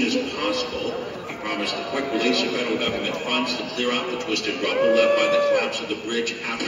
soon as possible. He promised a quick release of federal government funds to clear out the twisted rubble left by the collapse of the bridge after.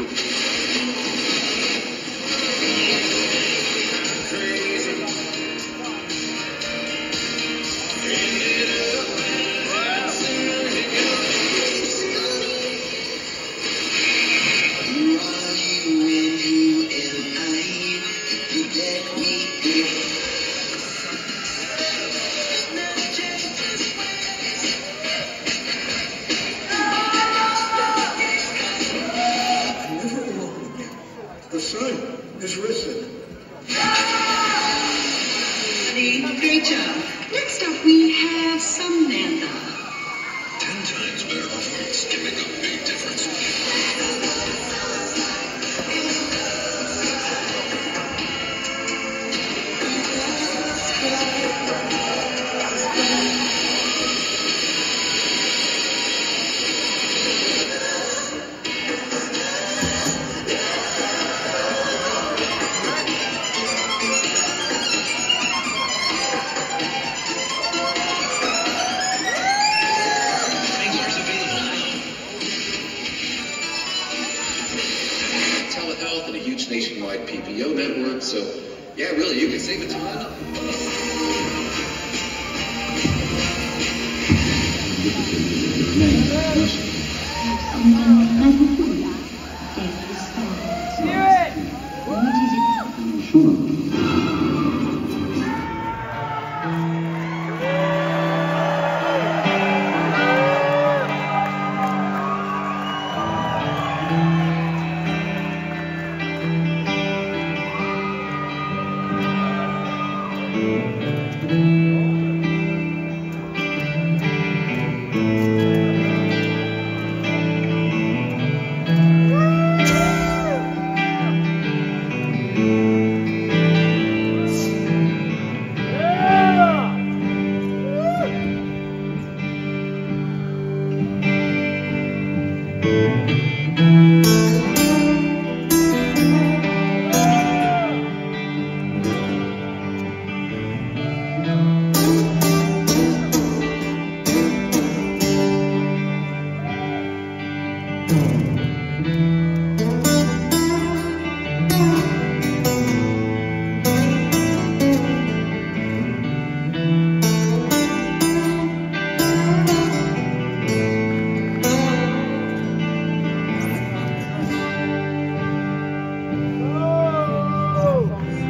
So, yeah, really, you can save a ton.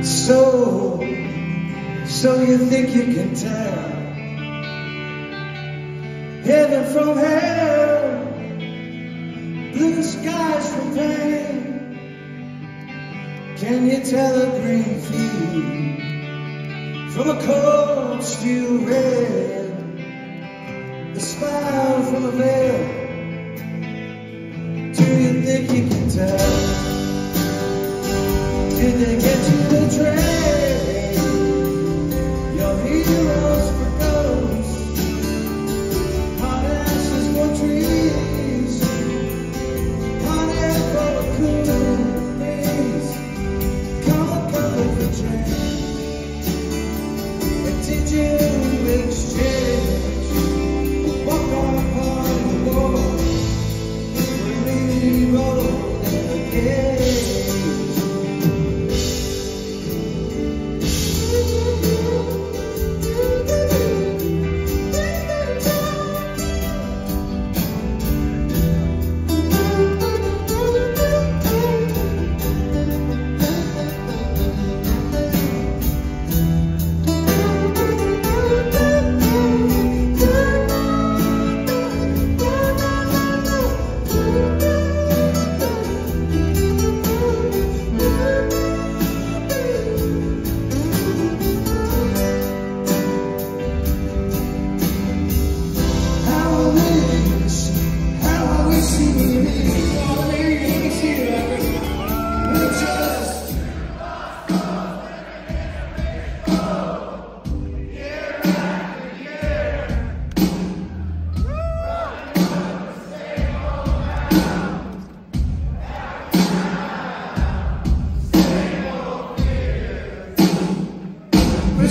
So, so you think you can tell heaven from hell, blue skies from pain? Can you tell a green field from a cold steel red? The smile from a veil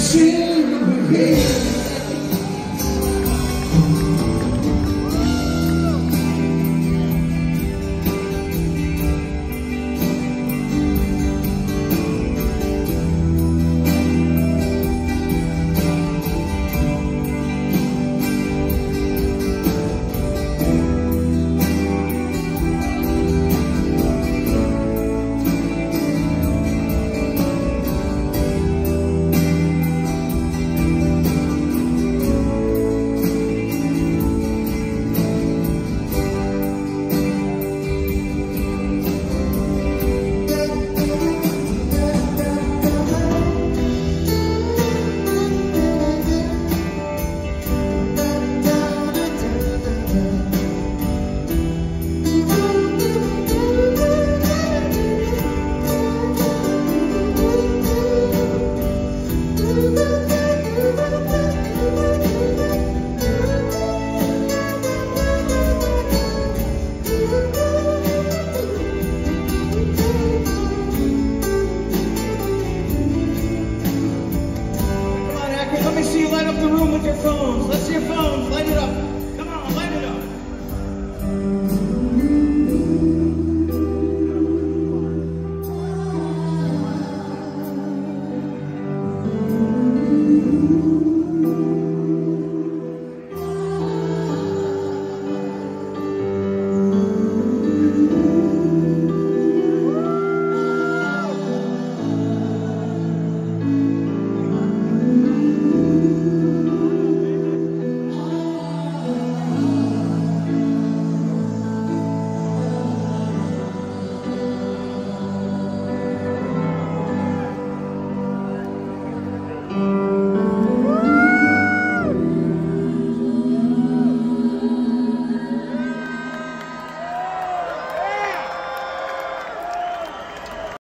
see